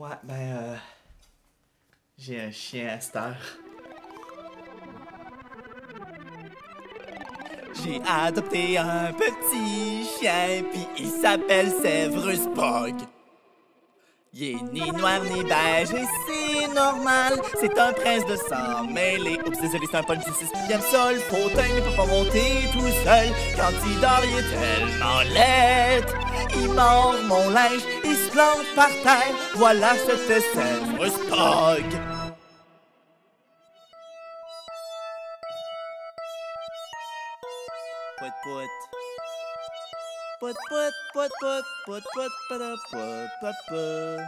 Ouais, ben, euh, j'ai un chien à cette heure. J'ai adopté un petit chien, puis il s'appelle Severus Bog. Il est ni noir ni beige et c'est normal, c'est un prince de sang mêlé. Oups, désolé, c'est un punch de 6 millième sol. Fauteuil ne peut pas monter tout seul. Quand il dort, il est tellement laid. Il mord mon linge, il se plante par terre. Voilà, pout pout pout pout pout pout.